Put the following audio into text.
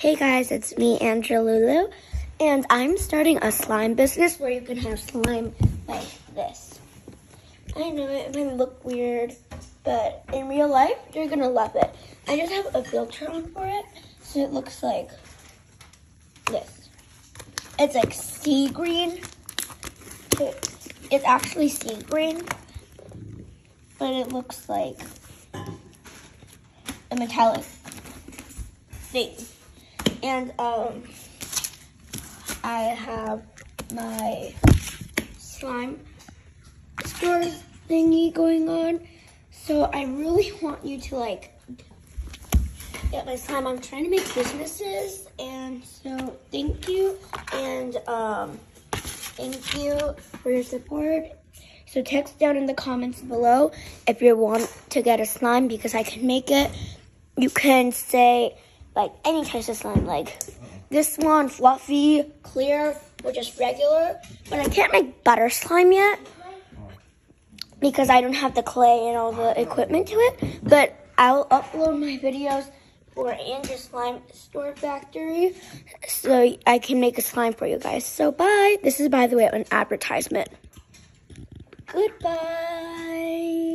Hey guys, it's me, Andrea Lulu, and I'm starting a slime business where you can have slime like this. I know it might look weird, but in real life, you're gonna love it. I just have a filter on for it, so it looks like this. It's like sea green. It's actually sea green, but it looks like a metallic thing. And um, I have my slime store thingy going on. So I really want you to like get my slime. I'm trying to make businesses and so thank you and um, thank you for your support. So text down in the comments below if you want to get a slime because I can make it. You can say like any types of slime, like this one, fluffy, clear, or just regular. But I can't make butter slime yet because I don't have the clay and all the equipment to it. But I'll upload my videos for Andrea Slime Store Factory so I can make a slime for you guys. So bye. This is, by the way, an advertisement. Goodbye.